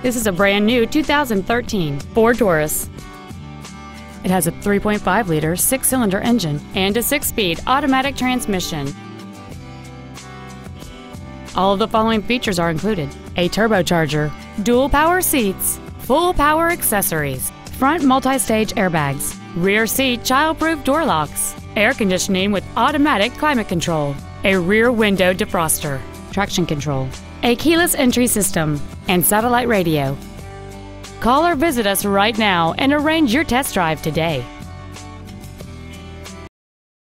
This is a brand new 2013 Ford Taurus. It has a 3.5-liter six-cylinder engine and a six-speed automatic transmission. All of the following features are included. A turbocharger, dual power seats, full power accessories, front multi-stage airbags, rear seat child-proof door locks, air conditioning with automatic climate control, a rear window defroster, traction control, a keyless entry system, and satellite radio. Call or visit us right now and arrange your test drive today.